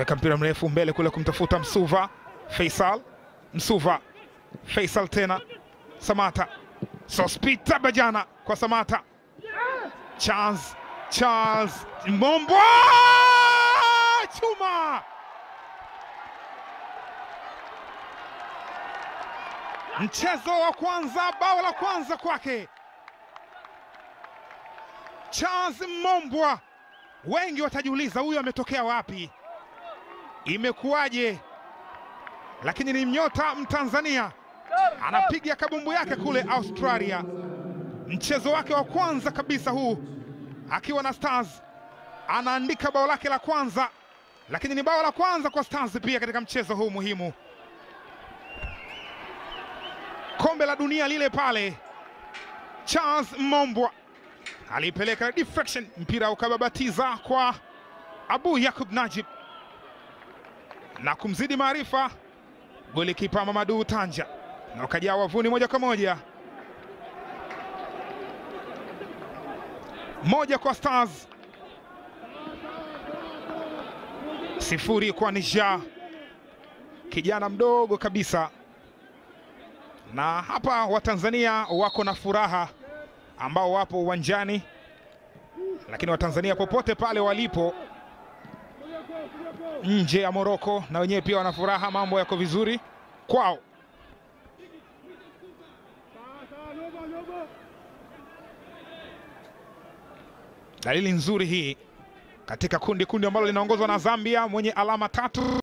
weka mpira mrefu mbele kule kumtafuta Msuva. Faisal, Msuva. Faisal tena. Samata, Sospita Bajana kwa Samata, Charles. Charles Mombwa chuma! Mchezo wa kwanza, bao la kwanza kwake. Charles Mombwa. Wengi watajiuliza huyu ametokea wapi, imekuwaje? Lakini ni mnyota Mtanzania, anapiga kabumbu yake kule Australia. Mchezo wake wa kwanza kabisa huu akiwa na Stars, anaandika bao lake la kwanza, lakini ni bao la kwanza kwa Stars pia katika mchezo huu muhimu. Kombe la dunia lile pale, Charles Mombwa alipeleka deflection, mpira ukababatiza kwa Abu Yakub Najib na kumzidi maarifa golikipa Mamadu Tanja na ukajaa wavuni moja kwa moja, moja kwa Stars, sifuri kwa Nija, kijana mdogo kabisa. Na hapa Watanzania wako na furaha ambao wapo uwanjani, lakini Watanzania popote pale walipo nje ya Moroko na wenyewe pia wana furaha, mambo yako vizuri kwao. Dalili nzuri hii katika kundi kundi ambalo linaongozwa na Zambia mwenye alama tatu.